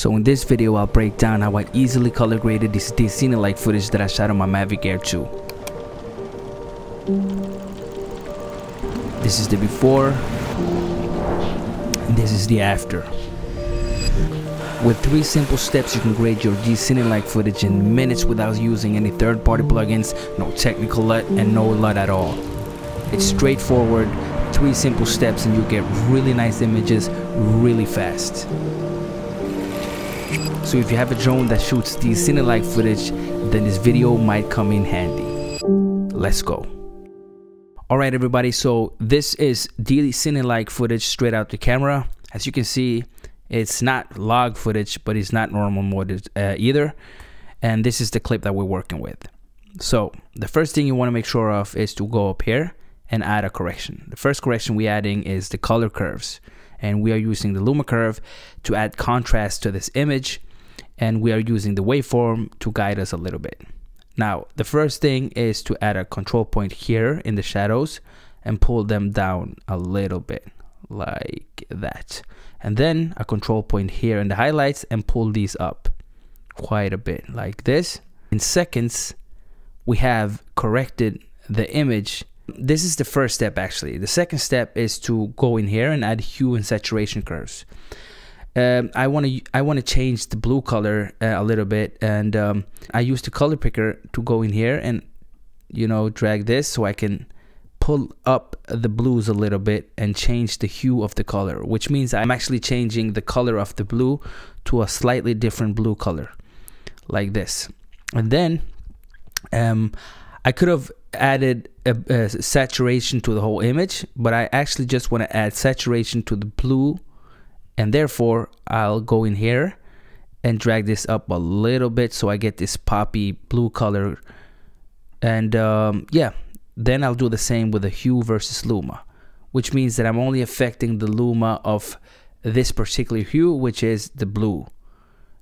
So in this video I'll break down how I easily color graded this Cine-like footage that I shot on my Mavic Air 2. This is the before and this is the after. With three simple steps you can grade your Cine-like footage in minutes without using any third-party plugins, no technical LUT and no LUT at all. It's straightforward, three simple steps and you get really nice images really fast. So if you have a drone that shoots the cine-like footage, then this video might come in handy. Let's go. Alright everybody, so this is the cine-like footage straight out the camera. As you can see, it's not log footage, but it's not normal mode uh, either. And this is the clip that we're working with. So the first thing you want to make sure of is to go up here and add a correction. The first correction we're adding is the color curves. And we are using the Luma curve to add contrast to this image and we are using the waveform to guide us a little bit. Now, the first thing is to add a control point here in the shadows and pull them down a little bit like that. And then a control point here in the highlights and pull these up quite a bit like this. In seconds, we have corrected the image. This is the first step actually. The second step is to go in here and add hue and saturation curves um, I want to I want to change the blue color uh, a little bit and um, I use the color picker to go in here and you know drag this so I can pull up the blues a little bit and change the hue of the color which means I'm actually changing the color of the blue to a slightly different blue color like this. And then um, I could have added a, a saturation to the whole image but I actually just want to add saturation to the blue and therefore I'll go in here and drag this up a little bit so I get this poppy blue color. And um, yeah then I'll do the same with the hue versus luma which means that I'm only affecting the luma of this particular hue which is the blue.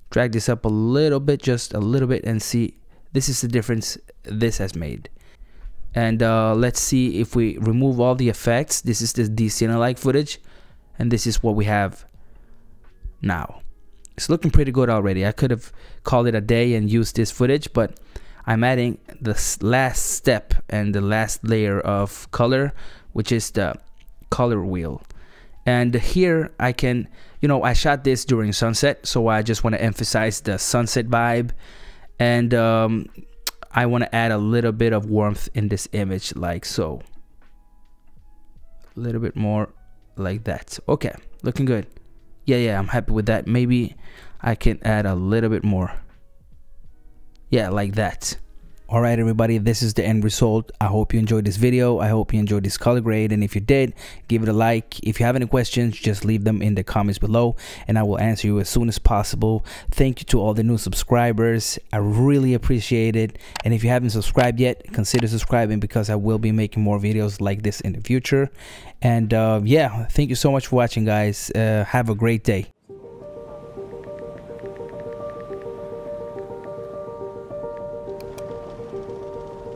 Drag this up a little bit just a little bit and see this is the difference this has made. And uh, let's see if we remove all the effects. This is the D-Cine-like footage and this is what we have now. It's looking pretty good already. I could have called it a day and used this footage, but I'm adding the last step and the last layer of color, which is the color wheel. And here I can, you know, I shot this during sunset, so I just want to emphasize the sunset vibe. And um, I want to add a little bit of warmth in this image, like so. A little bit more like that. Okay, looking good yeah yeah i'm happy with that. Maybe i can add a little bit more. Yeah like that all right everybody this is the end result. I hope you enjoyed this video. I hope you enjoyed this color grade. And if you did give it a like. If you have any questions just leave them in the comments below and i will answer you as soon as possible. Thank you to all the new subscribers. I really appreciate it. And if you haven't subscribed yet consider subscribing because i will be making more videos like this in the future. And uh, yeah thank you so much for watching guys. Uh, have a great day